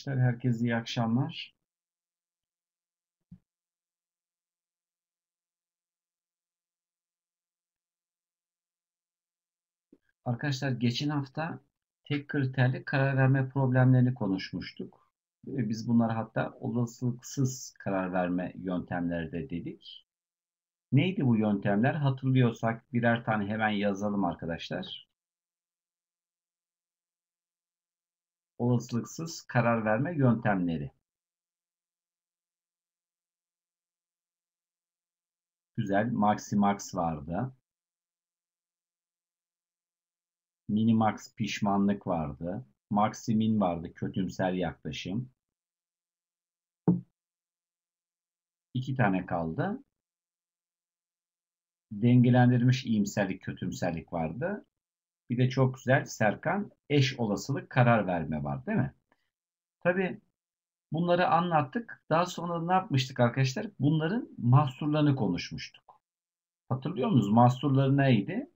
Arkadaşlar herkese iyi akşamlar. Arkadaşlar geçen hafta tek kriterli karar verme problemlerini konuşmuştuk. Biz bunları hatta olasılıksız karar verme yöntemleri de dedik. Neydi bu yöntemler? Hatırlıyorsak birer tane hemen yazalım arkadaşlar. Olasılıksız karar verme yöntemleri. Güzel. Maximax vardı. Minimax pişmanlık vardı. Maximin vardı kötümser yaklaşım. İki tane kaldı. Dengelendirilmiş iyimserlik, kötümserlik vardı. Bir de çok güzel Serkan eş olasılık karar verme var değil mi? Tabii bunları anlattık. Daha sonra ne yapmıştık arkadaşlar? Bunların mahsurlarını konuşmuştuk. Hatırlıyor musunuz? Mahsurları neydi?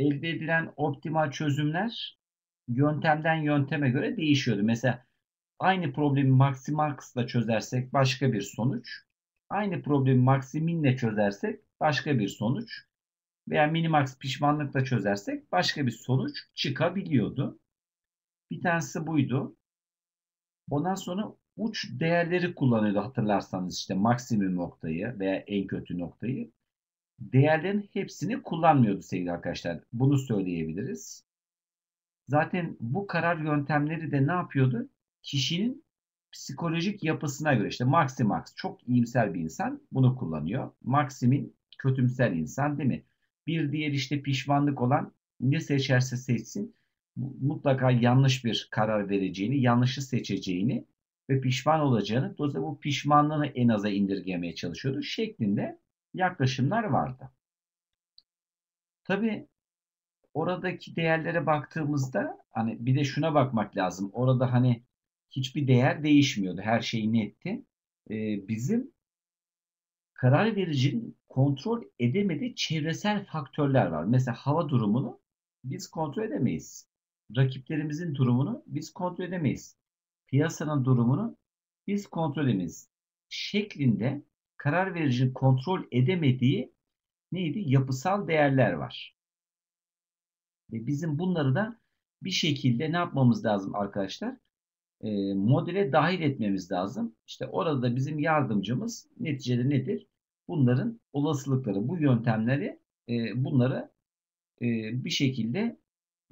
elde edilen optimal çözümler yöntemden yönteme göre değişiyordu. Mesela aynı problemi Maximax'la çözersek başka bir sonuç. Aynı problemi Maximin'le çözersek başka bir sonuç. Veya Minimax pişmanlıkla çözersek başka bir sonuç çıkabiliyordu. Bir tanesi buydu. Ondan sonra uç değerleri kullanıyordu hatırlarsanız işte maksimum noktayı veya en kötü noktayı değerlerin hepsini kullanmıyordu sevgili arkadaşlar. Bunu söyleyebiliriz. Zaten bu karar yöntemleri de ne yapıyordu? Kişinin psikolojik yapısına göre işte Maximax çok iyimser bir insan bunu kullanıyor. Maxim'in kötümser insan değil mi? Bir diğer işte pişmanlık olan ne seçerse seçsin mutlaka yanlış bir karar vereceğini, yanlışı seçeceğini ve pişman olacağını, dolayısıyla bu pişmanlığını en aza indirgemeye çalışıyordu şeklinde yaklaşımlar vardı. Tabi oradaki değerlere baktığımızda hani bir de şuna bakmak lazım. Orada hani hiçbir değer değişmiyordu. Her şey netti. Ee, bizim karar vericinin kontrol edemediği çevresel faktörler var. Mesela hava durumunu biz kontrol edemeyiz. Rakiplerimizin durumunu biz kontrol edemeyiz. Piyasanın durumunu biz kontrol edemeyiz. Şeklinde karar verici kontrol edemediği neydi? Yapısal değerler var. Ve bizim bunları da bir şekilde ne yapmamız lazım arkadaşlar? E, modele dahil etmemiz lazım. İşte orada da bizim yardımcımız neticede nedir? Bunların olasılıkları, bu yöntemleri e, bunları e, bir şekilde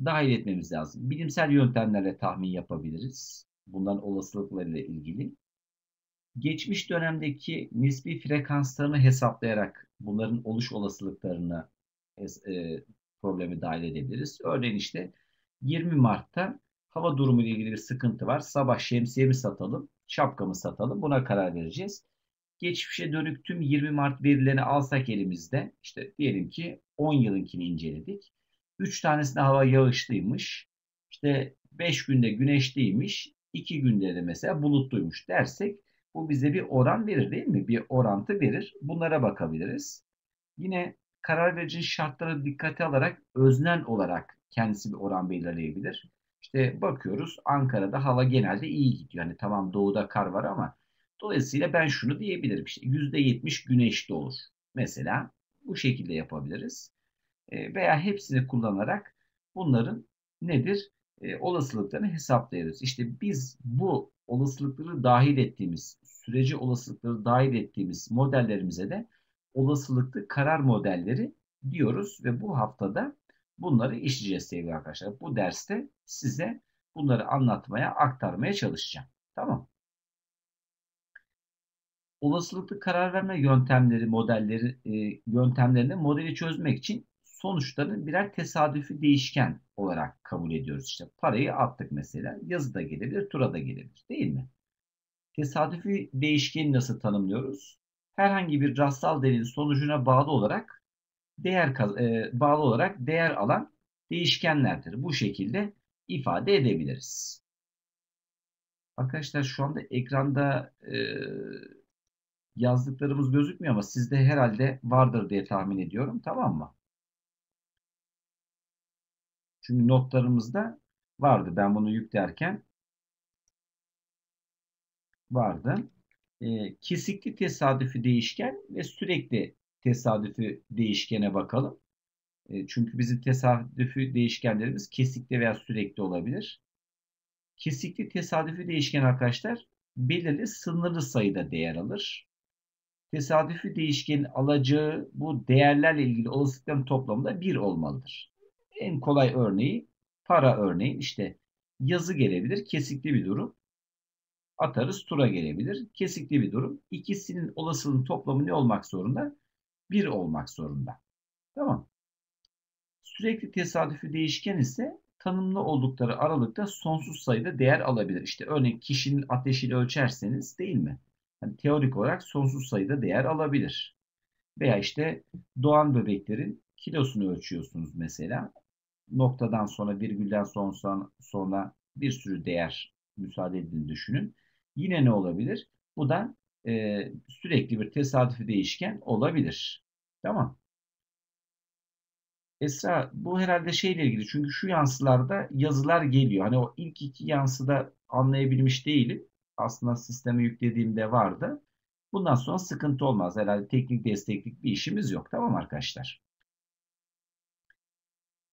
dahil etmemiz lazım. Bilimsel yöntemlerle tahmin yapabiliriz. Bunların olasılıklarıyla ilgili geçmiş dönemdeki nispi frekanslarını hesaplayarak bunların oluş olasılıklarını e, problemi dahil edebiliriz. Örneğin işte 20 Mart'ta hava durumu ile ilgili bir sıkıntı var. Sabah şemsiyemi satalım, şapkamı satalım. Buna karar vereceğiz. Geçmişe dönük tüm 20 Mart verilerini alsak elimizde, işte diyelim ki 10 yılınkini inceledik. 3 tanesinde hava yağışlıymış. İşte 5 günde güneşliymiş. 2 günde de mesela bulutluymuş dersek bu bize bir oran verir değil mi? Bir orantı verir. Bunlara bakabiliriz. Yine karar verici şartları dikkate alarak öznel olarak kendisi bir oran belirleyebilir. İşte bakıyoruz Ankara'da hava genelde iyi gidiyor. Yani tamam doğuda kar var ama dolayısıyla ben şunu diyebilirim. İşte %70 güneşli olur. Mesela bu şekilde yapabiliriz. E, veya hepsini kullanarak bunların nedir? E, olasılıklarını hesaplayabiliriz. İşte biz bu olasılıkları dahil ettiğimiz, süreci olasılıkları dahil ettiğimiz modellerimize de olasılıklı karar modelleri diyoruz ve bu haftada bunları işleyeceğiz sevgili arkadaşlar. Bu derste size bunları anlatmaya, aktarmaya çalışacağım. Tamam. Olasılıklı karar verme yöntemleri, modelleri, e, yöntemlerini modeli çözmek için sonuçlarını birer tesadüfi değişken olarak kabul ediyoruz. İşte parayı attık mesela. Yazı da gelebilir, tura da gelebilir. Değil mi? Tesadüfi değişkeni nasıl tanımlıyoruz? Herhangi bir rastsal delilin sonucuna bağlı olarak değer e, bağlı olarak değer alan değişkenlerdir. Bu şekilde ifade edebiliriz. Arkadaşlar şu anda ekranda e, yazdıklarımız gözükmüyor ama sizde herhalde vardır diye tahmin ediyorum. Tamam mı? Çünkü notlarımızda vardı. Ben bunu yüklerken vardı. E, kesikli tesadüfi değişken ve sürekli tesadüfi değişkene bakalım. E, çünkü bizim tesadüfi değişkenlerimiz kesikli veya sürekli olabilir. Kesikli tesadüfi değişken arkadaşlar belirli sınırlı sayıda değer alır. Tesadüfi değişkenin alacağı bu değerlerle ilgili olasılıkların toplamı da 1 olmalıdır. En kolay örneği para örneği işte yazı gelebilir kesikli bir durum. Atarız tura gelebilir kesikli bir durum. İkisinin olasılığın toplamı ne olmak zorunda? 1 olmak zorunda. Tamam. Sürekli tesadüfi değişken ise tanımlı oldukları aralıkta sonsuz sayıda değer alabilir. İşte örneğin kişinin ateşini ölçerseniz değil mi? Yani teorik olarak sonsuz sayıda değer alabilir. Veya işte doğan bebeklerin kilosunu ölçüyorsunuz mesela. Noktadan sonra virgülden sonra, sonra bir sürü değer müsaade edin düşünün. Yine ne olabilir? Bu da e, sürekli bir tesadüfi değişken olabilir. Tamam. Esra bu herhalde şeyle ilgili çünkü şu yansılarda yazılar geliyor. Hani o ilk iki yansıda anlayabilmiş değilim. Aslında sisteme yüklediğimde vardı. Bundan sonra sıkıntı olmaz. Herhalde teknik desteklik bir işimiz yok. Tamam arkadaşlar.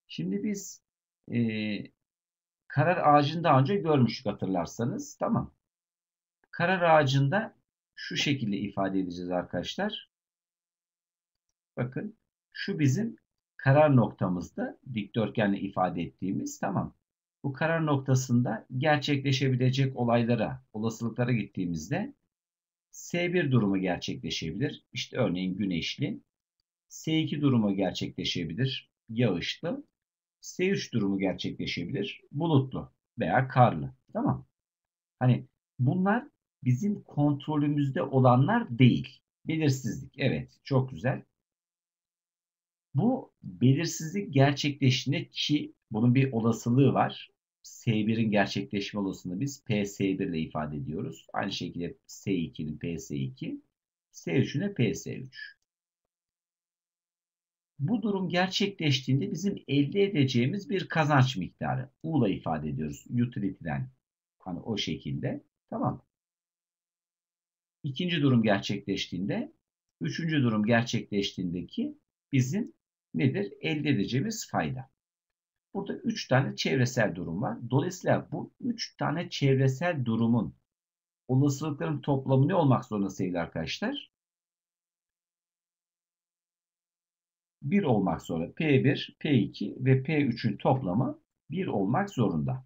Şimdi biz e, karar ağacını daha önce görmüştük hatırlarsanız. Tamam. Karar ağacında şu şekilde ifade edeceğiz arkadaşlar. Bakın şu bizim karar noktamızda dikdörtgenle ifade ettiğimiz tamam. Bu karar noktasında gerçekleşebilecek olaylara, olasılıklara gittiğimizde S1 durumu gerçekleşebilir. İşte örneğin güneşli. S2 durumu gerçekleşebilir. Yağışlı. S3 durumu gerçekleşebilir. Bulutlu veya karlı. Tamam. Hani bunlar bizim kontrolümüzde olanlar değil. Belirsizlik. Evet. Çok güzel. Bu belirsizlik gerçekleştiğinde ki bunun bir olasılığı var. S1'in gerçekleşme olasılığını biz PS1 ile ifade ediyoruz. Aynı şekilde S2'nin PS2, S3'ün de PS3. Bu durum gerçekleştiğinde bizim elde edeceğimiz bir kazanç miktarı. U ile ifade ediyoruz. Utility'den. Hani o şekilde. Tamam. İkinci durum gerçekleştiğinde, üçüncü durum gerçekleştiğindeki bizim nedir? Elde edeceğimiz fayda. Burada üç tane çevresel durum var. Dolayısıyla bu üç tane çevresel durumun olasılıkların toplamı ne olmak zorunda sevgili arkadaşlar? 1 olmak zorunda. P1, P2 ve P3'ün toplamı 1 olmak zorunda.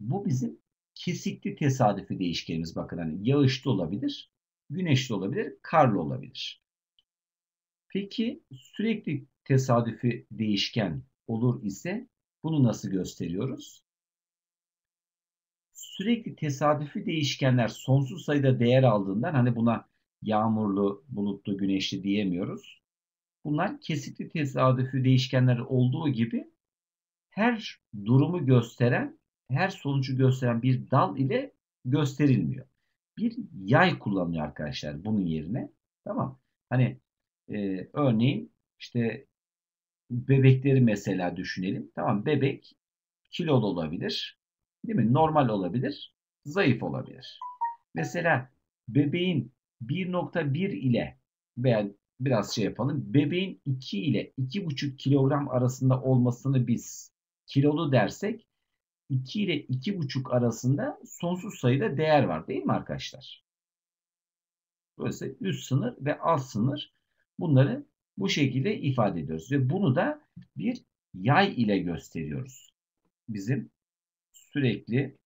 Bu bizim kesikli tesadüfi değişkenimiz. Bakın hani yağışlı olabilir, güneşli olabilir, karlı olabilir. Peki sürekli tesadüfi değişken olur ise bunu nasıl gösteriyoruz? Sürekli tesadüfi değişkenler sonsuz sayıda değer aldığından hani buna yağmurlu, bulutlu, güneşli diyemiyoruz. Bunlar kesikli tesadüfi değişkenler olduğu gibi her durumu gösteren, her sonucu gösteren bir dal ile gösterilmiyor. Bir yay kullanıyor arkadaşlar bunun yerine. Tamam. Hani e, örneğin işte bebekleri mesela düşünelim. Tamam bebek kilolu olabilir. Değil mi? Normal olabilir. Zayıf olabilir. Mesela bebeğin 1.1 ile veya biraz şey yapalım. Bebeğin 2 ile 2,5 kilogram arasında olmasını biz kilolu dersek 2 ile 2,5 arasında sonsuz sayıda değer var değil mi arkadaşlar? Dolayısıyla üst sınır ve alt sınır bunları bu şekilde ifade ediyoruz. Ve bunu da bir yay ile gösteriyoruz. Bizim sürekli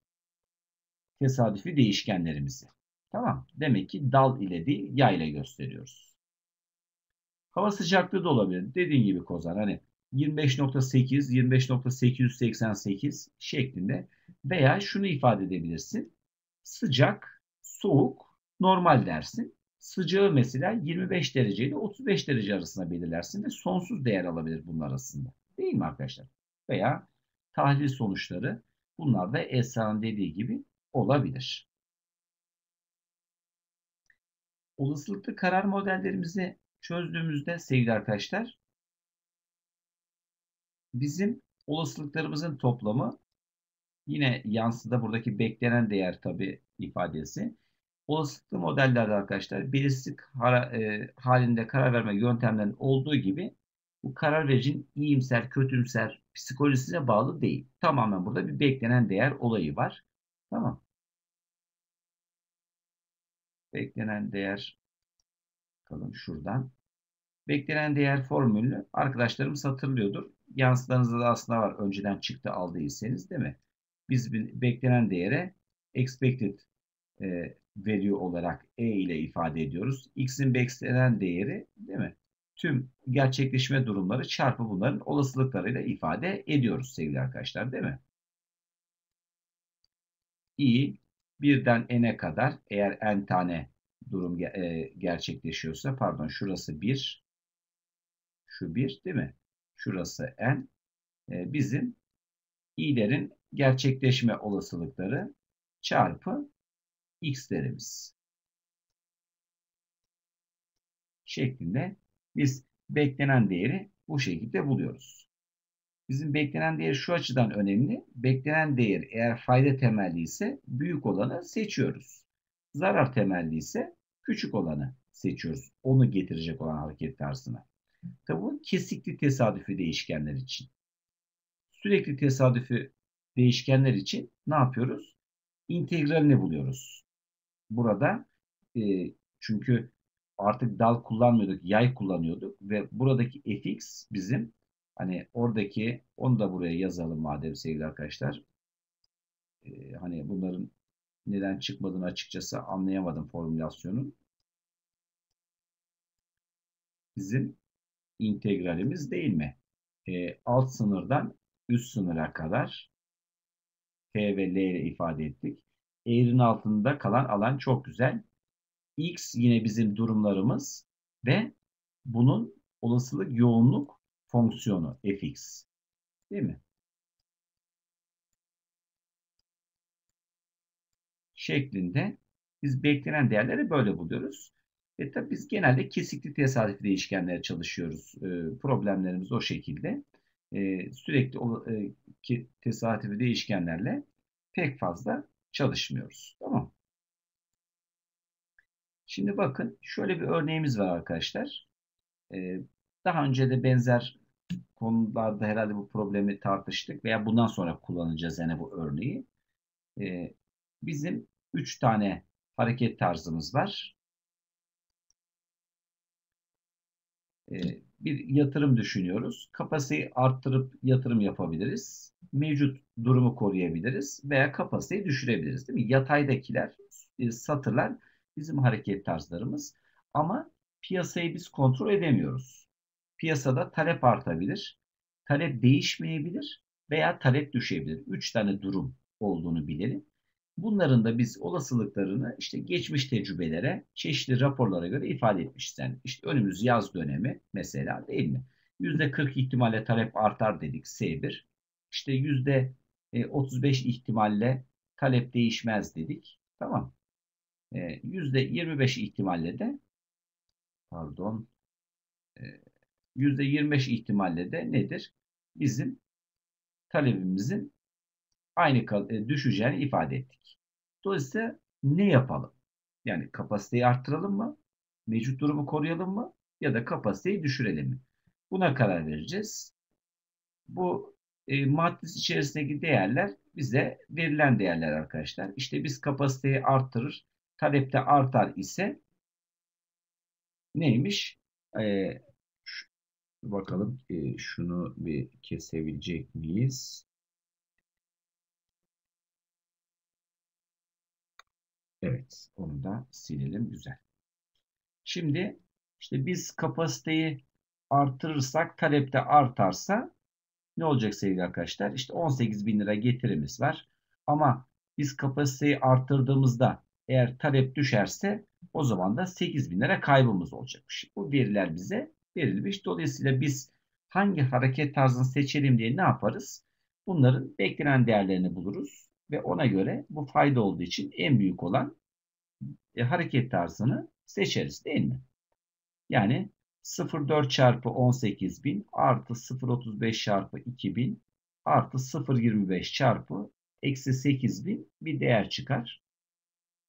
tesadüfi değişkenlerimizi. Tamam. Demek ki dal ile değil yay ile gösteriyoruz. Hava sıcaklığı da olabilir. Dediğin gibi Kozan hani 25.8, 25.888 şeklinde veya şunu ifade edebilirsin. Sıcak, soğuk, normal dersin. Sıcağı mesela 25 derece ile 35 derece arasında belirlersin ve sonsuz değer alabilir bunlar arasında. Değil mi arkadaşlar? Veya tahlil sonuçları bunlar da Esra'nın dediği gibi olabilir. Olasılıklı karar modellerimizi çözdüğümüzde sevgili arkadaşlar bizim Olasılıklarımızın toplamı yine yansıda buradaki beklenen değer tabi ifadesi. Olasılıklı modellerde arkadaşlar belirsizlik e, halinde karar verme yöntemlerinin olduğu gibi bu karar vericinin iyimser, kötümser psikolojisine bağlı değil. Tamamen burada bir beklenen değer olayı var. Tamam. Beklenen değer bakalım şuradan. Beklenen değer formülünü arkadaşlarımız hatırlıyordur. Yansılarınızda da aslında var. Önceden çıktı aldıysanız değil mi? Biz beklenen değere expected e, value olarak e ile ifade ediyoruz. X'in beklenen değeri değil mi? Tüm gerçekleşme durumları çarpı bunların olasılıklarıyla ifade ediyoruz sevgili arkadaşlar değil mi? i birden n'e kadar eğer n tane durum e, gerçekleşiyorsa pardon şurası 1 şu 1 değil mi? Şurası n e, bizim i'lerin gerçekleşme olasılıkları çarpı x'lerimiz şeklinde biz beklenen değeri bu şekilde buluyoruz. Bizim beklenen değer şu açıdan önemli. Beklenen değer eğer fayda temelli ise büyük olanı seçiyoruz. Zarar temelli ise küçük olanı seçiyoruz. Onu getirecek olan hareket tarzına. Tabi bu kesikli tesadüfi değişkenler için. Sürekli tesadüfi değişkenler için ne yapıyoruz? İntegralini buluyoruz. Burada e, çünkü artık dal kullanmıyorduk, yay kullanıyorduk ve buradaki fx bizim hani oradaki onu da buraya yazalım madem sevgili arkadaşlar. Ee, hani bunların neden çıkmadığını açıkçası anlayamadım formülasyonun. Bizim integralimiz değil mi? Ee, alt sınırdan üst sınıra kadar T ve L ile ifade ettik. Eğrinin altında kalan alan çok güzel. X yine bizim durumlarımız ve bunun olasılık yoğunluk fonksiyonu fx. Değil mi? Şeklinde biz beklenen değerleri böyle buluyoruz. E tabi biz genelde kesikli tesadüfi değişkenlere çalışıyoruz. E, problemlerimiz o şekilde. E, sürekli o, e, ki, tesadüfi değişkenlerle pek fazla çalışmıyoruz. Tamam Şimdi bakın şöyle bir örneğimiz var arkadaşlar. Ee, daha önce de benzer konularda herhalde bu problemi tartıştık veya bundan sonra kullanacağız yani bu örneği. Ee, bizim 3 tane hareket tarzımız var. Bir yatırım düşünüyoruz. Kapasiteyi arttırıp yatırım yapabiliriz. Mevcut durumu koruyabiliriz veya kapasiteyi düşürebiliriz. Değil mi? Yataydakiler, e, satırlar bizim hareket tarzlarımız. Ama piyasayı biz kontrol edemiyoruz. Piyasada talep artabilir, talep değişmeyebilir veya talep düşebilir. Üç tane durum olduğunu bilelim. Bunların da biz olasılıklarını işte geçmiş tecrübelere, çeşitli raporlara göre ifade etmişiz. Yani işte önümüz yaz dönemi mesela değil mi? %40 ihtimalle talep artar dedik S1. İşte %35 ihtimalle talep değişmez dedik. Tamam. %25 ee, ihtimalle de pardon %25 e, ihtimalle de nedir? Bizim talebimizin aynı e, düşeceğini ifade ettik. Dolayısıyla ne yapalım? Yani kapasiteyi arttıralım mı? Mevcut durumu koruyalım mı? Ya da kapasiteyi düşürelim mi? Buna karar vereceğiz. Bu e, matris içerisindeki değerler bize verilen değerler arkadaşlar. İşte biz kapasiteyi arttırır, talepte artar ise neymiş? Ee, şu, bakalım e, şunu bir kesebilecek miyiz? Evet, onu da silelim. Güzel. Şimdi işte biz kapasiteyi artırırsak, talepte artarsa ne olacak sevgili arkadaşlar? İşte 18 bin lira getirimiz var. Ama biz kapasiteyi arttırdığımızda eğer talep düşerse o zaman da 8 bin lira kaybımız olacakmış. Bu veriler bize verilmiş. Dolayısıyla biz hangi hareket tarzını seçelim diye ne yaparız? Bunların beklenen değerlerini buluruz ve ona göre bu fayda olduğu için en büyük olan e, hareket tarzını seçeriz değil mi? Yani 0,4 çarpı 18 bin artı 0,35 çarpı 2000 artı 0.25 çarpı eksi 8000 bir değer çıkar.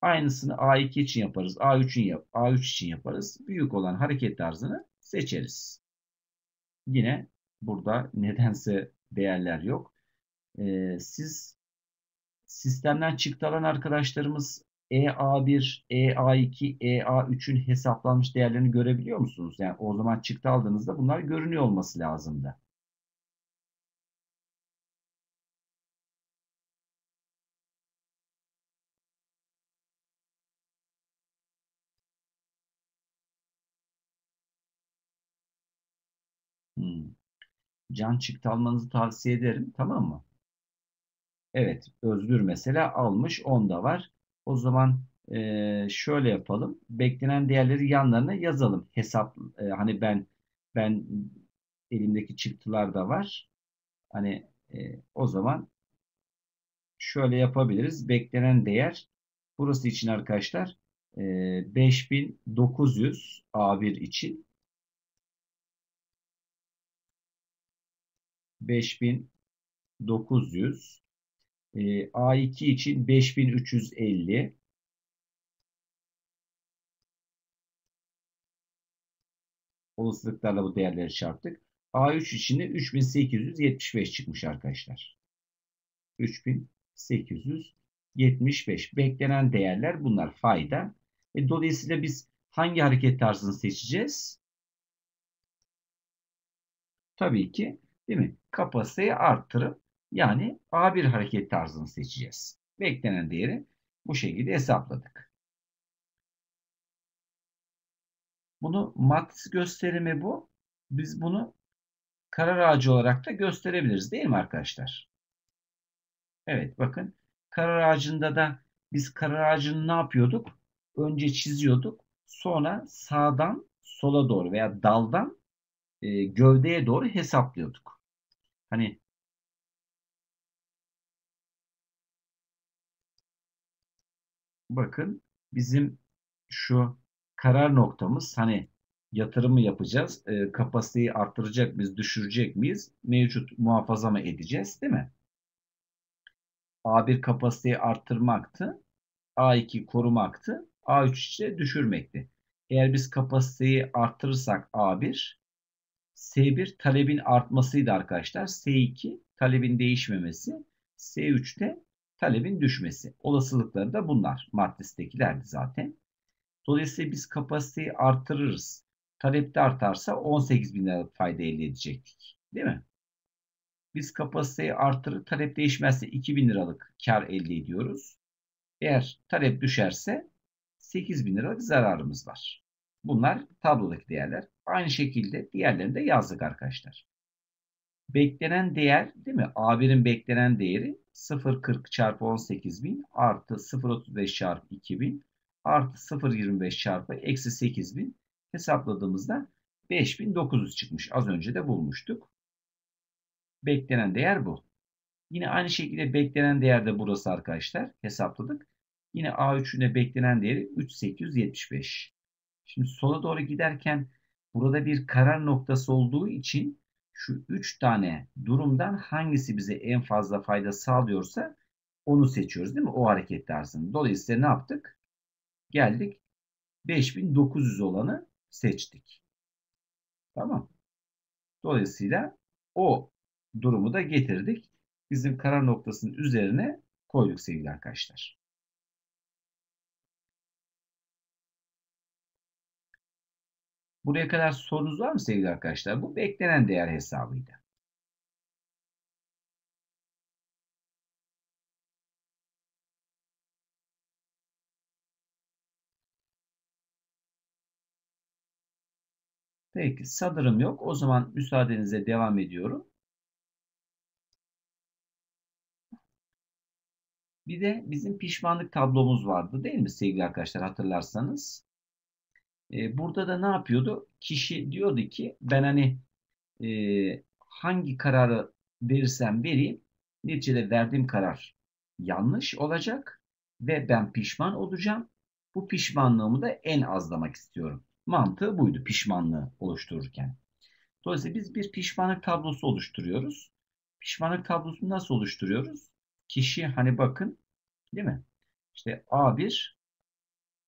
Aynısını A2 için yaparız. A3 için, yap A3 için yaparız. Büyük olan hareket tarzını seçeriz. Yine burada nedense değerler yok. Ee, siz sistemden çıktı alan arkadaşlarımız EA1, EA2, EA3'ün hesaplanmış değerlerini görebiliyor musunuz? Yani o zaman çıktı aldığınızda bunlar görünüyor olması lazımdı. Hmm. Can çıktı almanızı tavsiye ederim. Tamam mı? Evet. Özgür mesela almış. Onda var. O zaman e, şöyle yapalım. Beklenen değerleri yanlarına yazalım. Hesap e, hani ben ben elimdeki çıktılar da var. Hani e, o zaman şöyle yapabiliriz. Beklenen değer burası için arkadaşlar e, 5900 A1 için 5900 e, A2 için 5350 olasılıklarla bu değerleri çarptık. A3 için de 3875 çıkmış arkadaşlar. 3875. Beklenen değerler bunlar fayda. E, dolayısıyla biz hangi hareket tarzını seçeceğiz? Tabii ki değil mi? Kapasiteyi arttırıp yani A1 hareket tarzını seçeceğiz. Beklenen değeri bu şekilde hesapladık. Bunu matris gösterimi bu. Biz bunu karar ağacı olarak da gösterebiliriz değil mi arkadaşlar? Evet bakın karar ağacında da biz karar ağacını ne yapıyorduk? Önce çiziyorduk. Sonra sağdan sola doğru veya daldan e, gövdeye doğru hesaplıyorduk. Hani bakın bizim şu karar noktamız hani yatırımı yapacağız. E, kapasiteyi arttıracak mıyız, düşürecek miyiz? Mevcut muhafaza mı edeceğiz değil mi? A1 kapasiteyi arttırmaktı. A2 korumaktı. A3 ise düşürmekti. Eğer biz kapasiteyi arttırırsak A1 S1 talebin artmasıydı arkadaşlar. S2 talebin değişmemesi. S3'te talebin düşmesi. Olasılıkları da bunlar. Maddestekilerdi zaten. Dolayısıyla biz kapasiteyi artırırız. Talep de artarsa 18 bin liralık fayda elde edecektik. Değil mi? Biz kapasiteyi artırır, talep değişmezse 2 bin liralık kar elde ediyoruz. Eğer talep düşerse 8 bin liralık zararımız var. Bunlar tablodaki değerler. Aynı şekilde diğerlerini de yazdık arkadaşlar. Beklenen değer değil mi? A1'in beklenen değeri 0.40 çarpı 18.000 artı 0.35 çarpı 2000 artı 0.25 çarpı eksi 8000 hesapladığımızda 5900 çıkmış. Az önce de bulmuştuk. Beklenen değer bu. Yine aynı şekilde beklenen değer de burası arkadaşlar. Hesapladık. Yine A3'üne beklenen değeri 3875. Şimdi sola doğru giderken burada bir karar noktası olduğu için şu 3 tane durumdan hangisi bize en fazla fayda sağlıyorsa onu seçiyoruz değil mi? O hareket tarzını. Dolayısıyla ne yaptık? Geldik 5900 olanı seçtik. Tamam. Dolayısıyla o durumu da getirdik. Bizim karar noktasının üzerine koyduk sevgili arkadaşlar. Buraya kadar sorunuz var mı sevgili arkadaşlar? Bu beklenen değer hesabıydı. Peki sanırım yok. O zaman müsaadenizle devam ediyorum. Bir de bizim pişmanlık tablomuz vardı değil mi sevgili arkadaşlar hatırlarsanız. Ee, burada da ne yapıyordu? Kişi diyordu ki ben hani e, hangi kararı verirsem vereyim neticede verdiğim karar yanlış olacak ve ben pişman olacağım. Bu pişmanlığımı da en azlamak istiyorum. Mantığı buydu pişmanlığı oluştururken. Dolayısıyla biz bir pişmanlık tablosu oluşturuyoruz. Pişmanlık tablosunu nasıl oluşturuyoruz? Kişi hani bakın değil mi? İşte A1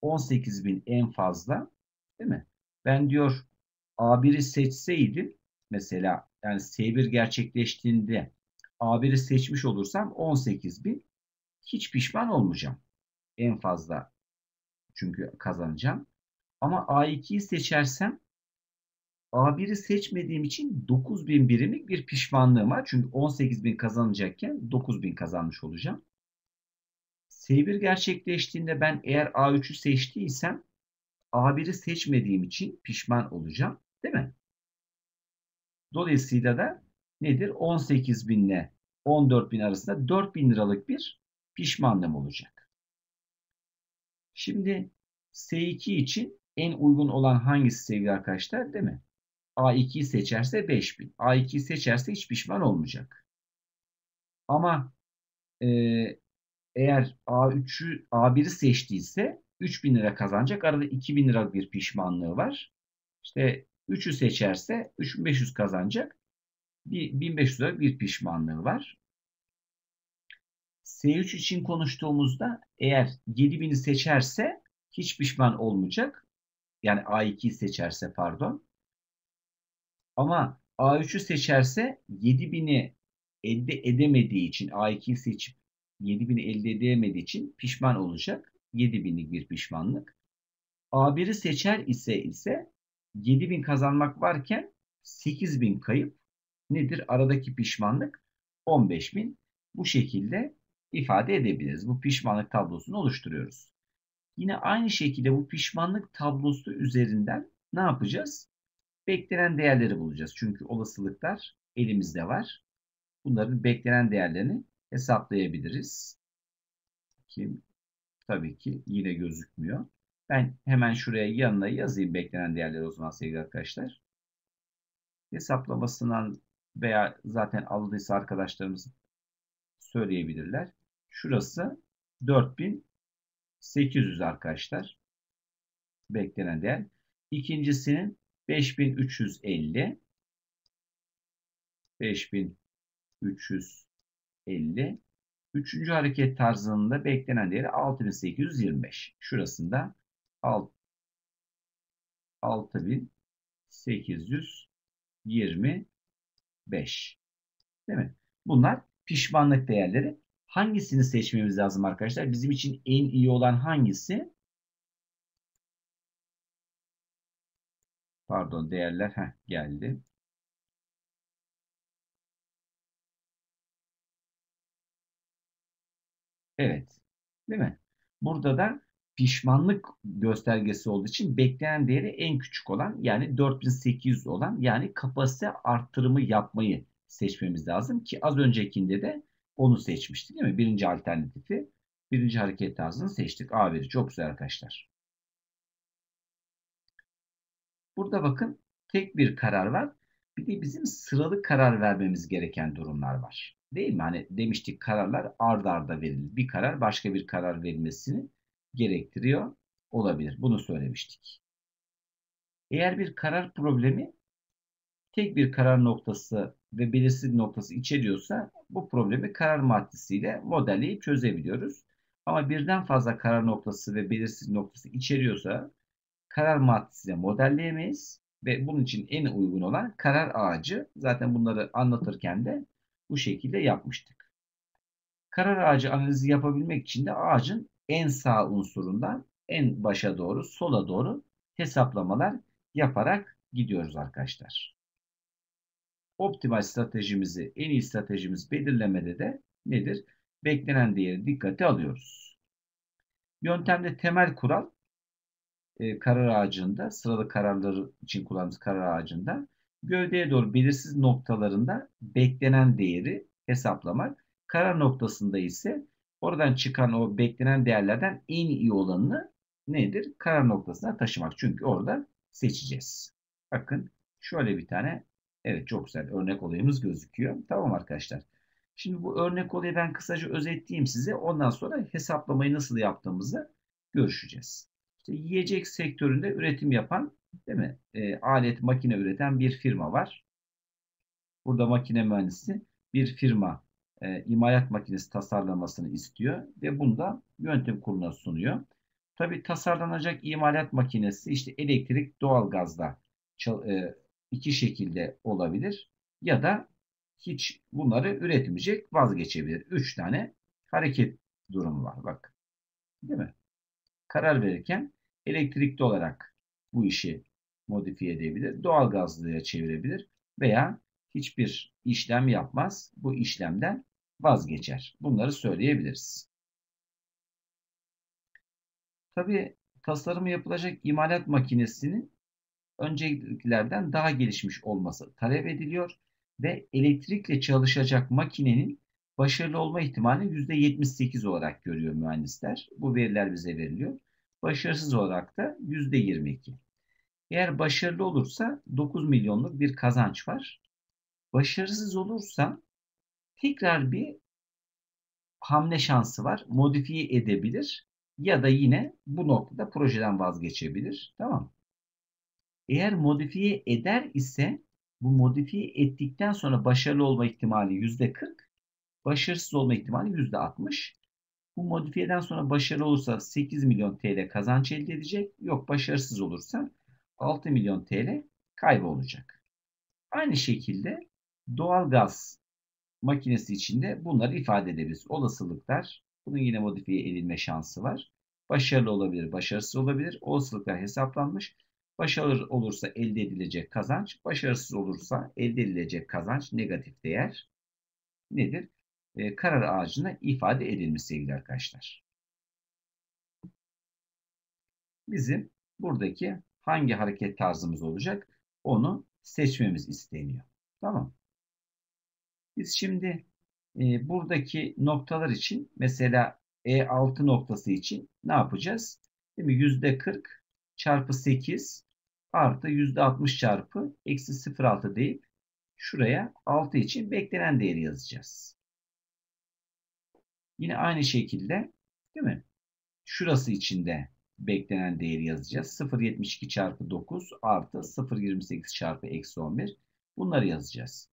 18.000 en fazla değil mi? Ben diyor A1'i seçseydim mesela yani S1 gerçekleştiğinde A1'i seçmiş olursam 18.000 hiç pişman olmayacağım. En fazla çünkü kazanacağım. Ama A2'yi seçersem A1'i seçmediğim için 9000 birimlik bir pişmanlığım var. Çünkü 18.000 kazanacakken 9000 kazanmış olacağım. S1 gerçekleştiğinde ben eğer A3'ü seçtiysem A1'i seçmediğim için pişman olacağım. Değil mi? Dolayısıyla da nedir? 18 bin ile 14 bin arasında 4 bin liralık bir pişmanlığım olacak. Şimdi S2 için en uygun olan hangisi sevgili arkadaşlar değil mi? A2'yi seçerse 5000. A2'yi seçerse hiç pişman olmayacak. Ama e, eğer A3'ü A1'i seçtiyse 3000 lira kazanacak. Arada 2000 lira bir pişmanlığı var. İşte 3'ü seçerse 3500 kazanacak. Bir 1500 lira bir pişmanlığı var. S3 için konuştuğumuzda eğer 7000'i seçerse hiç pişman olmayacak. Yani A2'yi seçerse pardon. Ama A3'ü seçerse 7000'i elde edemediği için A2'yi seçip 7000'i elde edemediği için pişman olacak. 7000'lik bir pişmanlık. A1'i seçer ise ise 7000 kazanmak varken 8000 kayıp nedir? Aradaki pişmanlık 15000. Bu şekilde ifade edebiliriz. Bu pişmanlık tablosunu oluşturuyoruz. Yine aynı şekilde bu pişmanlık tablosu üzerinden ne yapacağız? Beklenen değerleri bulacağız. Çünkü olasılıklar elimizde var. Bunların beklenen değerlerini hesaplayabiliriz. Kim? Tabii ki yine gözükmüyor. Ben hemen şuraya yanına yazayım beklenen değerleri o zaman sevgili arkadaşlar. Hesaplamasından veya zaten aldıysa arkadaşlarımız söyleyebilirler. Şurası 4800 arkadaşlar. Beklenen değer. İkincisinin 5350 5350 Üçüncü hareket tarzında beklenen değeri 6825. Şurasında 6825. Değil mi? Bunlar pişmanlık değerleri. Hangisini seçmemiz lazım arkadaşlar? Bizim için en iyi olan hangisi? Pardon değerler heh, geldi. Evet. Değil mi? Burada da pişmanlık göstergesi olduğu için beklenen değeri en küçük olan yani 4800 olan yani kapasite arttırımı yapmayı seçmemiz lazım ki az öncekinde de onu seçmiştik değil mi? Birinci alternatifi birinci hareket tarzını seçtik. A veri çok güzel arkadaşlar. Burada bakın tek bir karar var. Bir de bizim sıralı karar vermemiz gereken durumlar var. Değil mi? Hani demiştik kararlar ard arda verilir. Bir karar başka bir karar verilmesini gerektiriyor olabilir. Bunu söylemiştik. Eğer bir karar problemi tek bir karar noktası ve belirsiz noktası içeriyorsa bu problemi karar maddesiyle modelleyip çözebiliyoruz. Ama birden fazla karar noktası ve belirsiz noktası içeriyorsa karar maddesiyle modelleyemeyiz ve bunun için en uygun olan karar ağacı. Zaten bunları anlatırken de bu şekilde yapmıştık. Karar ağacı analizi yapabilmek için de ağacın en sağ unsurundan en başa doğru, sola doğru hesaplamalar yaparak gidiyoruz arkadaşlar. Optimal stratejimizi, en iyi stratejimiz belirlemede de nedir? Beklenen değeri dikkate alıyoruz. Yöntemde temel kural e, karar ağacında, sıralı kararları için kullandığımız karar ağacında gövdeye doğru belirsiz noktalarında beklenen değeri hesaplamak. Karar noktasında ise oradan çıkan o beklenen değerlerden en iyi olanını nedir? Karar noktasına taşımak. Çünkü orada seçeceğiz. Bakın şöyle bir tane evet çok güzel örnek olayımız gözüküyor. Tamam arkadaşlar. Şimdi bu örnek olayı ben kısaca özetleyeyim size. Ondan sonra hesaplamayı nasıl yaptığımızı görüşeceğiz. İşte yiyecek sektöründe üretim yapan değil mi? E, alet makine üreten bir firma var. Burada makine mühendisi bir firma e, imalat makinesi tasarlamasını istiyor ve bunda yönetim kuruluna sunuyor. Tabi tasarlanacak imalat makinesi işte elektrik, doğalgazda e, iki şekilde olabilir ya da hiç bunları üretmeyecek vazgeçebilir. Üç tane hareket durumu var bak. Değil mi? Karar verirken elektrikli olarak bu işi modifiye edebilir. Doğal gazlıya çevirebilir veya hiçbir işlem yapmaz. Bu işlemden vazgeçer. Bunları söyleyebiliriz. Tabii tasarımı yapılacak imalat makinesinin öncekilerden daha gelişmiş olması talep ediliyor ve elektrikle çalışacak makinenin başarılı olma ihtimali %78 olarak görüyor mühendisler. Bu veriler bize veriliyor. Başarısız olarak da %22. Eğer başarılı olursa 9 milyonluk bir kazanç var. Başarısız olursa tekrar bir hamle şansı var. Modifiye edebilir ya da yine bu noktada projeden vazgeçebilir. Tamam Eğer modifiye eder ise bu modifiye ettikten sonra başarılı olma ihtimali %40, başarısız olma ihtimali %60. Bu modifiyeden sonra başarılı olursa 8 milyon TL kazanç elde edecek. Yok başarısız olursa 6 milyon TL kaybı olacak. Aynı şekilde doğal gaz makinesi içinde bunları ifade edebiliriz. Olasılıklar, bunun yine modifiye edilme şansı var. Başarılı olabilir, başarısız olabilir. Olasılıklar hesaplanmış. Başarılı olursa elde edilecek kazanç, başarısız olursa elde edilecek kazanç negatif değer nedir? Ee, karar ağacına ifade edilmiş sevgili arkadaşlar. Bizim buradaki hangi hareket tarzımız olacak onu seçmemiz isteniyor. Tamam. Biz şimdi e, buradaki noktalar için mesela E6 noktası için ne yapacağız? Değil mi? %40 çarpı 8 artı %60 çarpı eksi 0,6 deyip şuraya 6 için beklenen değeri yazacağız. Yine aynı şekilde değil mi? Şurası için de beklenen değeri yazacağız. 0.72 çarpı 9 artı 0.28 çarpı eksi 11. Bunları yazacağız.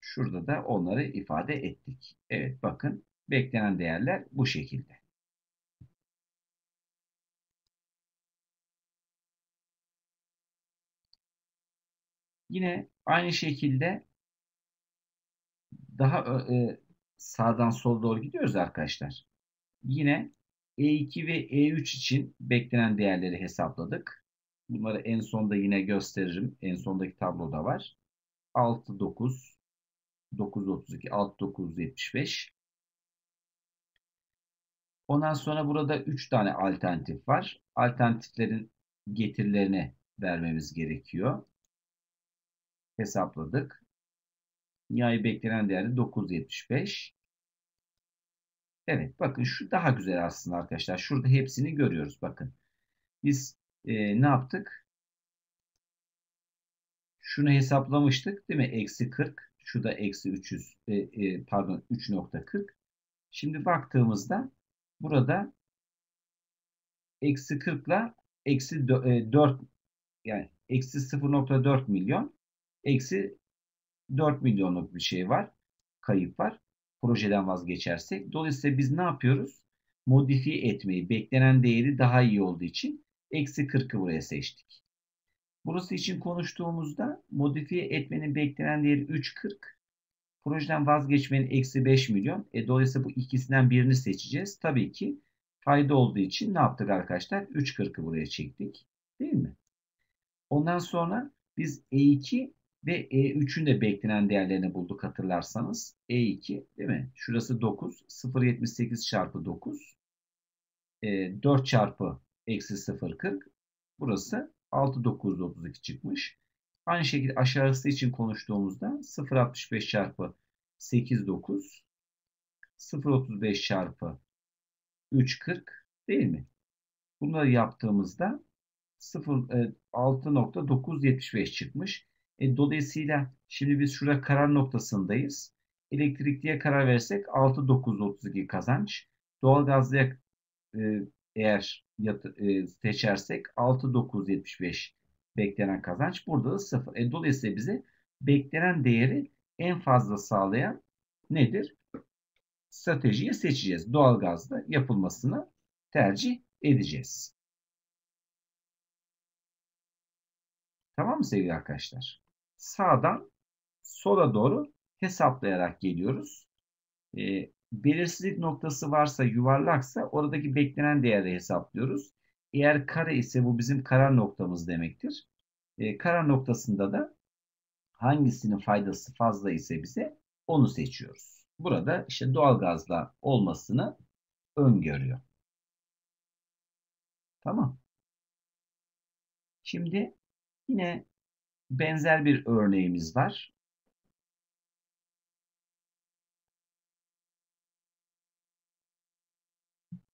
Şurada da onları ifade ettik. Evet bakın beklenen değerler bu şekilde. Yine aynı şekilde daha e, sağdan sola doğru gidiyoruz arkadaşlar. Yine E2 ve E3 için beklenen değerleri hesapladık. Bunları en sonda yine gösteririm. En sondaki tabloda var. 6, 9, 9, 32, 6, 9, 75. Ondan sonra burada 3 tane alternatif var. Alternatiflerin getirilerini vermemiz gerekiyor. Hesapladık. Nihai beklenen değeri 9.75. Evet bakın şu daha güzel aslında arkadaşlar. Şurada hepsini görüyoruz bakın. Biz e, ne yaptık? Şunu hesaplamıştık değil mi? Eksi 40. Şu da eksi 300 e, e, pardon 3.40. Şimdi baktığımızda burada eksi 40 ile eksi 4 e, yani eksi 0.4 milyon eksi 4 milyonluk bir şey var. Kayıp var. Projeden vazgeçersek. Dolayısıyla biz ne yapıyoruz? Modifiye etmeyi, beklenen değeri daha iyi olduğu için eksi 40'ı buraya seçtik. Burası için konuştuğumuzda modifiye etmenin beklenen değeri 3.40. Projeden vazgeçmenin eksi 5 milyon. E, dolayısıyla bu ikisinden birini seçeceğiz. Tabii ki fayda olduğu için ne yaptık arkadaşlar? 3.40'ı buraya çektik. Değil mi? Ondan sonra biz E2 ve E3'ün de beklenen değerlerini bulduk hatırlarsanız. E2 değil mi? Şurası 9. 0.78 çarpı 9. E, 4 çarpı eksi 0.40. Burası 6.932 çıkmış. Aynı şekilde aşağısı için konuştuğumuzda 0.65 çarpı 8.9 0.35 çarpı 3.40 değil mi? Bunları yaptığımızda 6.975 e, çıkmış. E, dolayısıyla şimdi biz şurada karar noktasındayız. Elektrikliye karar versek 6.932 kazanç. Doğalgazlıya e, eğer yat, e, seçersek 6.975 beklenen kazanç. Burada da sıfır. E, dolayısıyla bize beklenen değeri en fazla sağlayan nedir? Stratejiyi seçeceğiz. Doğalgazda yapılmasını tercih edeceğiz. Tamam mı sevgili arkadaşlar? Sağdan sola doğru hesaplayarak geliyoruz. E, belirsizlik noktası varsa yuvarlaksa oradaki beklenen değeri hesaplıyoruz. Eğer kare ise bu bizim karar noktamız demektir. E, karar noktasında da hangisinin faydası fazla ise bize onu seçiyoruz. Burada işte doğalgazla olmasını öngörüyor. Tamam. Şimdi yine benzer bir örneğimiz var.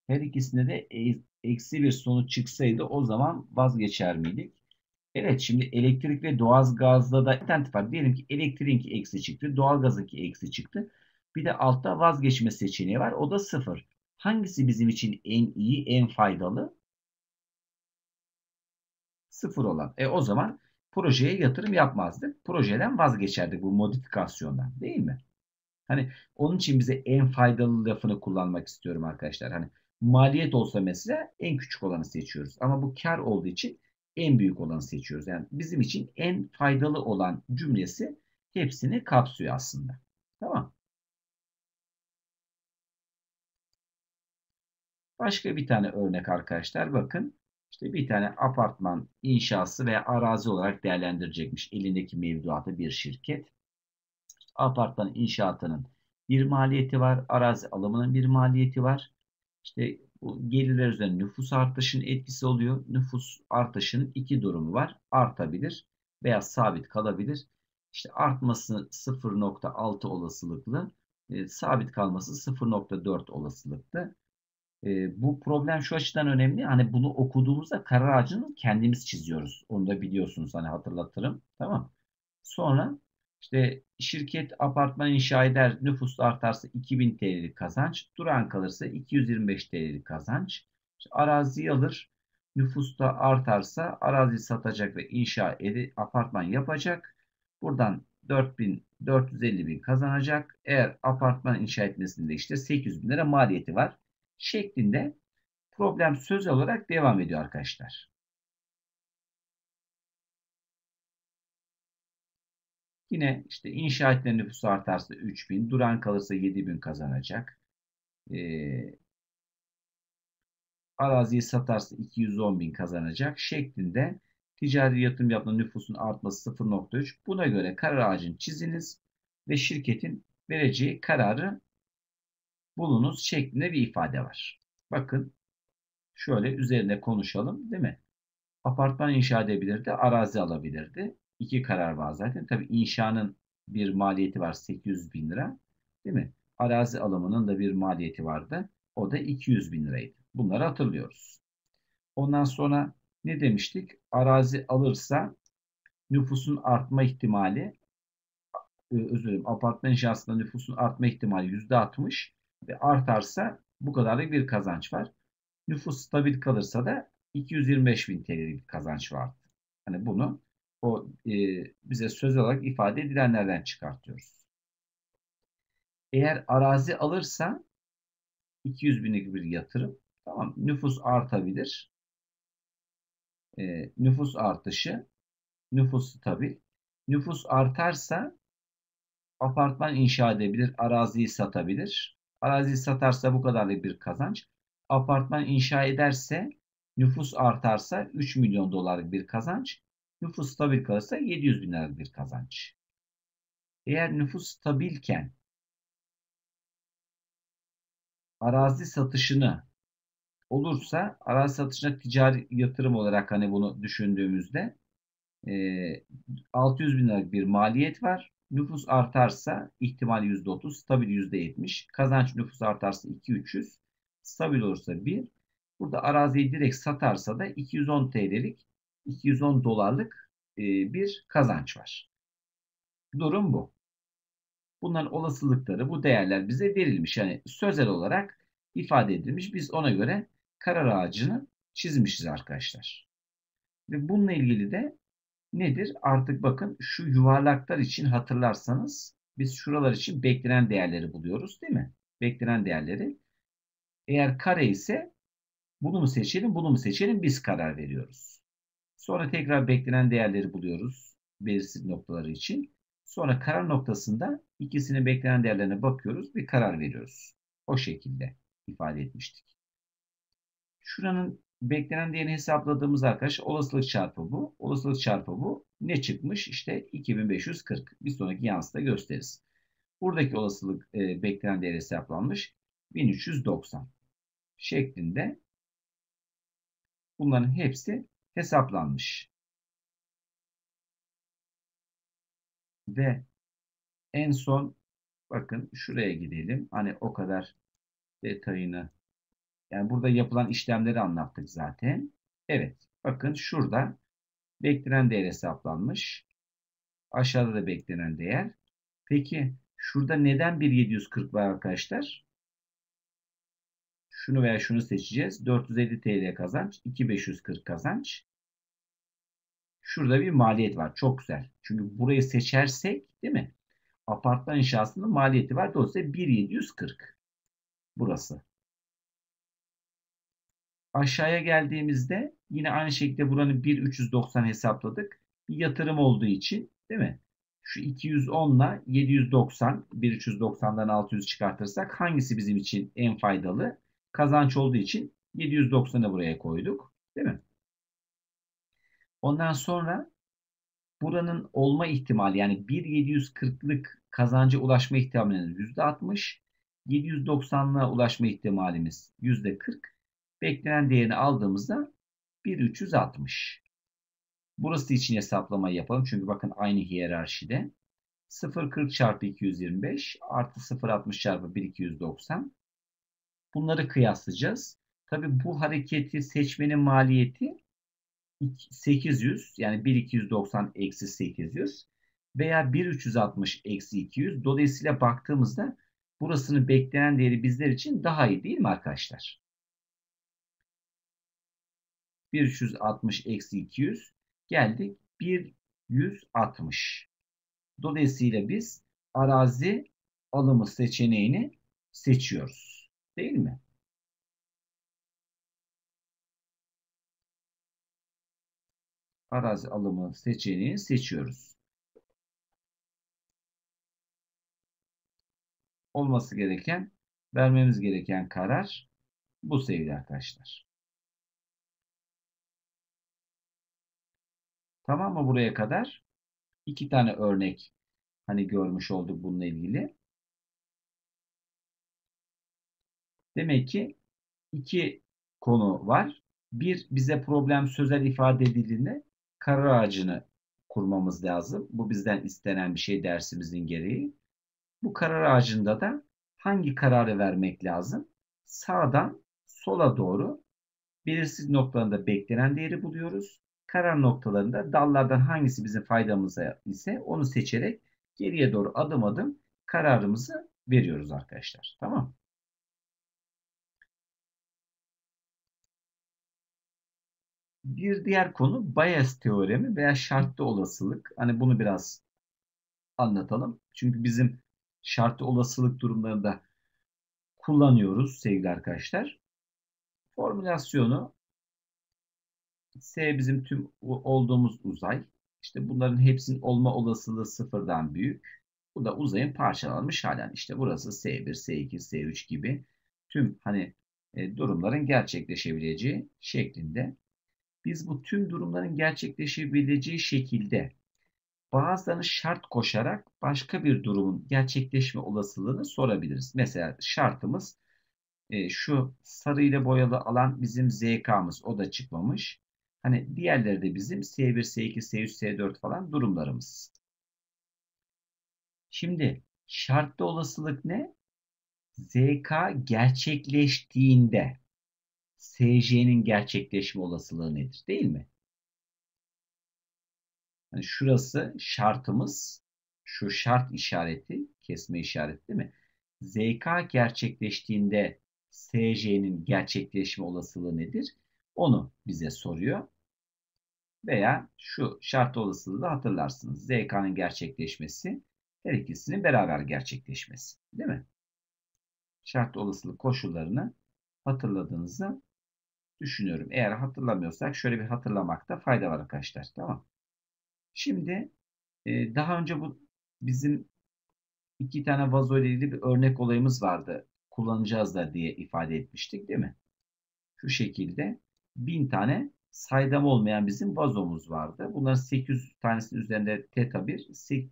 Her ikisinde de e, eksi bir sonuç çıksaydı o zaman vazgeçer miydik? Evet şimdi elektrik ve doğal gazda da alternatif var. Diyelim ki elektriğinki eksi çıktı, doğalgazınki eksi çıktı. Bir de altta vazgeçme seçeneği var. O da sıfır. Hangisi bizim için en iyi, en faydalı? Sıfır olan. E o zaman projeye yatırım yapmazdık. Projeden vazgeçerdik bu modifikasyondan değil mi? Hani onun için bize en faydalı lafını kullanmak istiyorum arkadaşlar. Hani maliyet olsa mesela en küçük olanı seçiyoruz. Ama bu kar olduğu için en büyük olanı seçiyoruz. Yani bizim için en faydalı olan cümlesi hepsini kapsıyor aslında. Tamam. Başka bir tane örnek arkadaşlar. Bakın işte bir tane apartman inşası veya arazi olarak değerlendirecekmiş elindeki mevduatı bir şirket. Apartman inşaatının bir maliyeti var. Arazi alımının bir maliyeti var. İşte bu gelirler üzerine nüfus artışının etkisi oluyor. Nüfus artışının iki durumu var. Artabilir veya sabit kalabilir. İşte artması 0.6 olasılıklı, e, sabit kalması 0.4 olasılıklı. E, bu problem şu açıdan önemli. Hani bunu okuduğumuzda karar ağacını kendimiz çiziyoruz. Onu da biliyorsunuz hani hatırlatırım. Tamam. Sonra işte şirket apartman inşa eder, nüfus artarsa 2000 TL'lik kazanç, duran kalırsa 225 TL'lik kazanç. İşte araziyi alır, nüfus da artarsa arazi satacak ve inşa edip apartman yapacak. Buradan 4000 450 bin kazanacak. Eğer apartman inşa etmesinde işte 800 bin lira maliyeti var. Şeklinde problem söz olarak devam ediyor arkadaşlar. Yine işte inşa edilen nüfusu artarsa 3000, duran kalırsa 7000 kazanacak. Ee, araziyi satarsa 210 bin kazanacak şeklinde ticari yatırım yapılan nüfusun artması 0.3. Buna göre karar ağacını çiziniz ve şirketin vereceği kararı bulunuz şeklinde bir ifade var. Bakın şöyle üzerinde konuşalım değil mi? Apartman inşa edebilirdi, arazi alabilirdi iki karar var zaten. Tabii inşanın bir maliyeti var 800 bin lira. Değil mi? Arazi alımının da bir maliyeti vardı. O da 200 bin liraydı. Bunları hatırlıyoruz. Ondan sonra ne demiştik? Arazi alırsa nüfusun artma ihtimali e, özür dilerim apartman inşasında nüfusun artma ihtimali %60 ve artarsa bu kadarlık bir kazanç var. Nüfus stabil kalırsa da 225 bin TL'lik bir kazanç vardı. Hani bunu o e, bize söz olarak ifade edilenlerden çıkartıyoruz. Eğer arazi alırsa 200 binlik bir yatırım tamam nüfus artabilir. E, nüfus artışı nüfus tabi. Nüfus artarsa apartman inşa edebilir, araziyi satabilir. Araziyi satarsa bu kadarlık bir kazanç. Apartman inşa ederse, nüfus artarsa 3 milyon dolarlık bir kazanç. Nüfus stabil kalırsa 700 bin liralık bir kazanç. Eğer nüfus stabilken arazi satışını olursa arazi satışına ticari yatırım olarak hani bunu düşündüğümüzde e, 600 bin liralık bir maliyet var. Nüfus artarsa ihtimal %30, stabil %70. Kazanç nüfus artarsa 2-300, stabil olursa 1. Burada araziyi direkt satarsa da 210 TL'lik 210 dolarlık e, bir kazanç var. Durum bu. Bunların olasılıkları, bu değerler bize verilmiş. Yani sözel olarak ifade edilmiş. Biz ona göre karar ağacını çizmişiz arkadaşlar. Ve bununla ilgili de nedir? Artık bakın şu yuvarlaklar için hatırlarsanız biz şuralar için beklenen değerleri buluyoruz değil mi? Beklenen değerleri. Eğer kare ise bunu mu seçelim, bunu mu seçelim biz karar veriyoruz. Sonra tekrar beklenen değerleri buluyoruz belirsiz noktaları için. Sonra karar noktasında ikisinin beklenen değerlerine bakıyoruz ve karar veriyoruz. O şekilde ifade etmiştik. Şuranın beklenen değerini hesapladığımız arkadaş olasılık çarpı bu. Olasılık çarpı bu. Ne çıkmış? İşte 2540. Bir sonraki yansıda gösteririz. Buradaki olasılık e, beklenen değeri hesaplanmış. 1390 şeklinde bunların hepsi hesaplanmış. Ve en son bakın şuraya gidelim. Hani o kadar detayını yani burada yapılan işlemleri anlattık zaten. Evet. Bakın şurada beklenen değer hesaplanmış. Aşağıda da beklenen değer. Peki şurada neden bir 740 var arkadaşlar? Şunu veya şunu seçeceğiz. 450 TL kazanç, 2540 kazanç. Şurada bir maliyet var. Çok güzel. Çünkü burayı seçersek değil mi? Apartman inşasının maliyeti var. Dolayısıyla 1740. Burası. Aşağıya geldiğimizde yine aynı şekilde buranın 1390 hesapladık. Bir yatırım olduğu için değil mi? Şu 210 ile 790, 1390'dan 600 çıkartırsak hangisi bizim için en faydalı? Kazanç olduğu için 790'ı buraya koyduk. Değil mi? Ondan sonra buranın olma ihtimali yani 1.740'lık kazanca ulaşma ihtimalimiz %60. 790'lığa ulaşma ihtimalimiz %40. Beklenen değerini aldığımızda 1.360. Burası için hesaplama yapalım. Çünkü bakın aynı hiyerarşide. 0.40 çarpı 225 artı 0.60 çarpı 1.290. Bunları kıyaslayacağız. Tabi bu hareketi seçmenin maliyeti 800 yani 1290 eksi 800 veya 1360 eksi 200. Dolayısıyla baktığımızda burasının beklenen değeri bizler için daha iyi değil mi arkadaşlar? 1360 eksi 200 geldik 160. Dolayısıyla biz arazi alımı seçeneğini seçiyoruz. Değil mi? Arazi alımı seçeneğini seçiyoruz. Olması gereken, vermemiz gereken karar bu sevgili arkadaşlar. Tamam mı buraya kadar? İki tane örnek hani görmüş olduk bununla ilgili. Demek ki iki konu var. Bir bize problem sözel ifade edildiğinde karar ağacını kurmamız lazım. Bu bizden istenen bir şey dersimizin gereği. Bu karar ağacında da hangi kararı vermek lazım? Sağdan sola doğru belirsiz noktalarında beklenen değeri buluyoruz karar noktalarında dallardan hangisi bizim faydamıza ise onu seçerek geriye doğru adım adım kararımızı veriyoruz arkadaşlar. Tamam Bir diğer konu Bayes teoremi veya şartlı olasılık. Hani bunu biraz anlatalım. Çünkü bizim şartlı olasılık durumlarında kullanıyoruz sevgili arkadaşlar. Formülasyonu S bizim tüm olduğumuz uzay. İşte bunların hepsinin olma olasılığı sıfırdan büyük. Bu da uzayın parçalanmış halen. İşte burası S1, S2, S3 gibi tüm hani e, durumların gerçekleşebileceği şeklinde. Biz bu tüm durumların gerçekleşebileceği şekilde bazılarını şart koşarak başka bir durumun gerçekleşme olasılığını sorabiliriz. Mesela şartımız e, şu sarı ile boyalı alan bizim ZK'mız o da çıkmamış. Hani diğerleri de bizim S1, S2, S3, S4 falan durumlarımız. Şimdi şartlı olasılık ne? ZK gerçekleştiğinde SJ'nin gerçekleşme olasılığı nedir? Değil mi? Yani şurası şartımız. Şu şart işareti, kesme işareti değil mi? ZK gerçekleştiğinde SJ'nin gerçekleşme olasılığı nedir? Onu bize soruyor. veya şu şart olasılığı da hatırlarsınız. ZK'nın gerçekleşmesi her ikisinin beraber gerçekleşmesi. Değil mi? Şart olasılık koşullarını hatırladığınızı düşünüyorum. Eğer hatırlamıyorsak şöyle bir hatırlamakta fayda var arkadaşlar. Tamam. Şimdi e, daha önce bu bizim iki tane vazo ile ilgili bir örnek olayımız vardı. Kullanacağız da diye ifade etmiştik değil mi? Şu şekilde bin tane saydam olmayan bizim vazomuz vardı. Bunların 800 tanesinin üzerinde teta 1,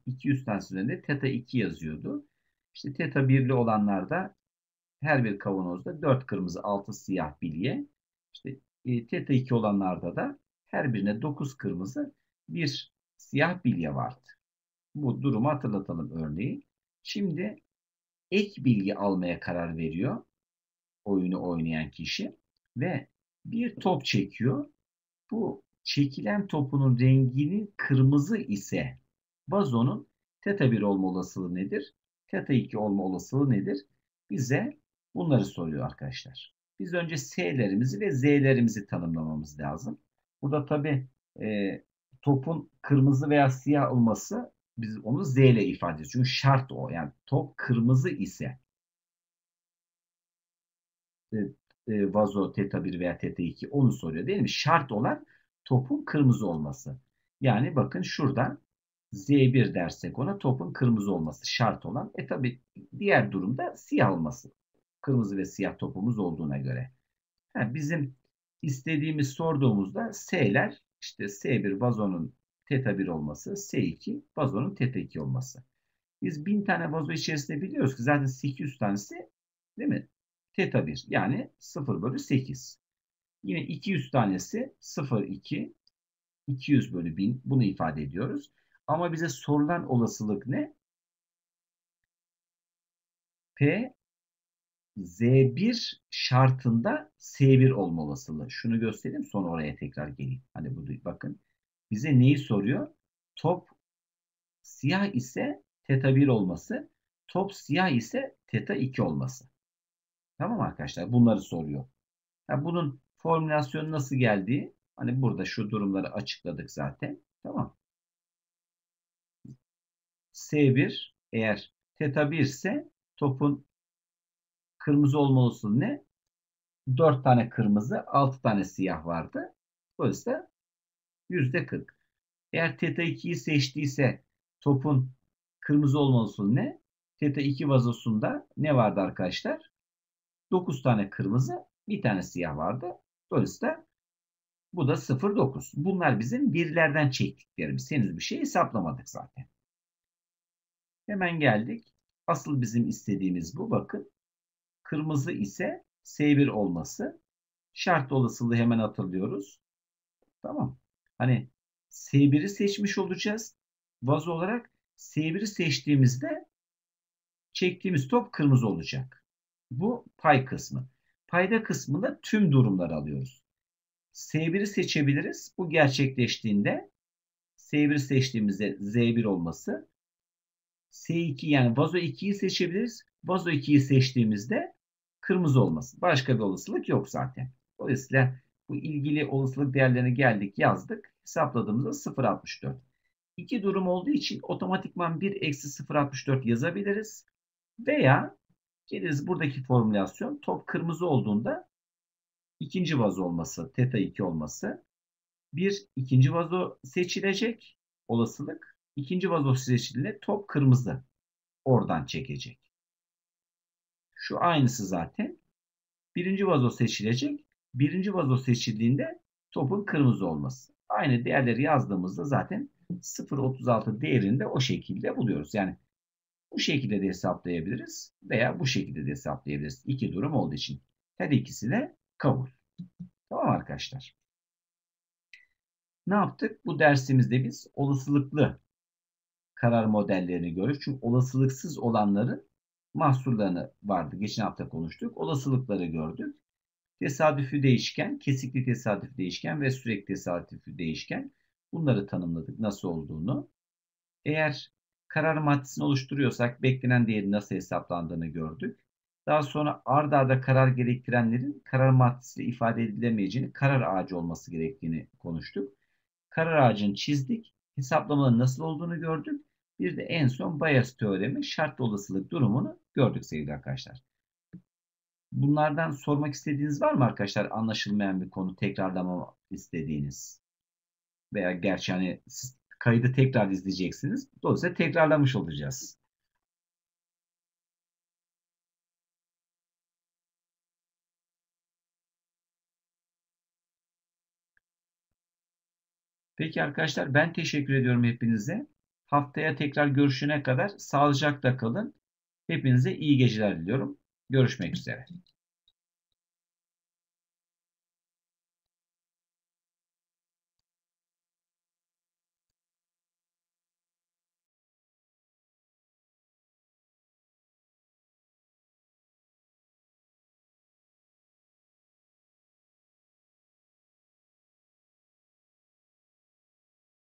200 tanesinin üzerinde teta 2 yazıyordu. İşte teta 1'li olanlarda her bir kavanozda 4 kırmızı 6 siyah bilye. İşte e, teta 2 olanlarda da her birine 9 kırmızı bir siyah bilye vardı. Bu durumu hatırlatalım örneği. Şimdi ek bilgi almaya karar veriyor oyunu oynayan kişi ve bir top çekiyor. Bu çekilen topunun rengini kırmızı ise vazonun teta 1 olma olasılığı nedir? Teta 2 olma olasılığı nedir? Bize bunları soruyor arkadaşlar. Biz önce S'lerimizi ve Z'lerimizi tanımlamamız lazım. Burada tabi e, topun kırmızı veya siyah olması biz onu Z ile ifade ediyoruz. Çünkü şart o. Yani top kırmızı ise e, vazo teta 1 veya teta 2 onu soruyor değil mi? Şart olan topun kırmızı olması. Yani bakın şurada Z1 dersek ona topun kırmızı olması şart olan. E tabi diğer durumda siyah olması. Kırmızı ve siyah topumuz olduğuna göre. Yani bizim istediğimiz sorduğumuzda S'ler işte S1 vazonun teta 1 olması, S2 vazonun teta 2 olması. Biz 1000 tane vazo içerisinde biliyoruz ki zaten 800 tanesi değil mi? Teta 1 yani 0 bölü 8. Yine 200 tanesi 0, 2, 200 bölü 1000 bunu ifade ediyoruz. Ama bize sorulan olasılık ne? P Z1 şartında S1 olma olasılığı. Şunu göstereyim sonra oraya tekrar geleyim. Hani bu bakın. Bize neyi soruyor? Top siyah ise teta 1 olması, top siyah ise teta 2 olması. Tamam arkadaşlar? Bunları soruyor. Yani bunun formülasyonu nasıl geldiği hani burada şu durumları açıkladık zaten. Tamam. S1 eğer teta 1 ise topun kırmızı olma olasılığı ne? 4 tane kırmızı, 6 tane siyah vardı. Dolayısıyla %40. Eğer teta 2'yi seçtiyse topun kırmızı olma olasılığı ne? Teta 2 vazosunda ne vardı arkadaşlar? 9 tane kırmızı, bir tane siyah vardı. Dolayısıyla bu da 0,9. Bunlar bizim birlerden çektiklerimiz. Henüz bir şey hesaplamadık zaten. Hemen geldik. Asıl bizim istediğimiz bu. Bakın. Kırmızı ise S1 olması. Şart olasılığı hemen hatırlıyoruz. Tamam. Hani S1'i seçmiş olacağız. Vazo olarak S1'i seçtiğimizde çektiğimiz top kırmızı olacak. Bu pay kısmı. Payda kısmında tüm durumları alıyoruz. S1'i seçebiliriz. Bu gerçekleştiğinde S1'i seçtiğimizde Z1 olması. S2 yani vazo 2'yi seçebiliriz. Vazo 2'yi seçtiğimizde kırmızı olması. Başka bir olasılık yok zaten. Dolayısıyla bu ilgili olasılık değerlerine geldik yazdık. Hesapladığımızda 0.64. İki durum olduğu için otomatikman 1 eksi 0.64 yazabiliriz. Veya geliriz buradaki formülasyon top kırmızı olduğunda ikinci vazo olması, teta 2 olması. Bir ikinci vazo seçilecek olasılık. İkinci vazo seçildiğinde top kırmızı. Oradan çekecek. Şu aynısı zaten. Birinci vazo seçilecek. Birinci vazo seçildiğinde topun kırmızı olması. Aynı değerleri yazdığımızda zaten 0.36 değerinde o şekilde buluyoruz. Yani bu şekilde de hesaplayabiliriz veya bu şekilde de hesaplayabiliriz. İki durum olduğu için. Her ikisi de kabul. Tamam arkadaşlar. Ne yaptık? Bu dersimizde biz olasılıklı karar modellerini görüyoruz. Çünkü olasılıksız olanların mahsurlarını vardı. Geçen hafta konuştuk. Olasılıkları gördük. Tesadüfü değişken, kesikli tesadüf değişken ve sürekli tesadüfü değişken. Bunları tanımladık nasıl olduğunu. Eğer karar maddesini oluşturuyorsak beklenen değerin nasıl hesaplandığını gördük. Daha sonra ard arda karar gerektirenlerin karar maddesiyle ifade edilemeyeceğini, karar ağacı olması gerektiğini konuştuk. Karar ağacını çizdik. Hesaplamaların nasıl olduğunu gördük. Bir de en son Bayes teoremi şartlı olasılık durumunu gördük sevgili arkadaşlar. Bunlardan sormak istediğiniz var mı arkadaşlar? Anlaşılmayan bir konu tekrarlama istediğiniz. Veya gerçi hani kaydı tekrar izleyeceksiniz. Dolayısıyla tekrarlamış olacağız. Peki arkadaşlar ben teşekkür ediyorum hepinize. Haftaya tekrar görüşene kadar sağlıcakla kalın. Hepinize iyi geceler diliyorum. Görüşmek üzere.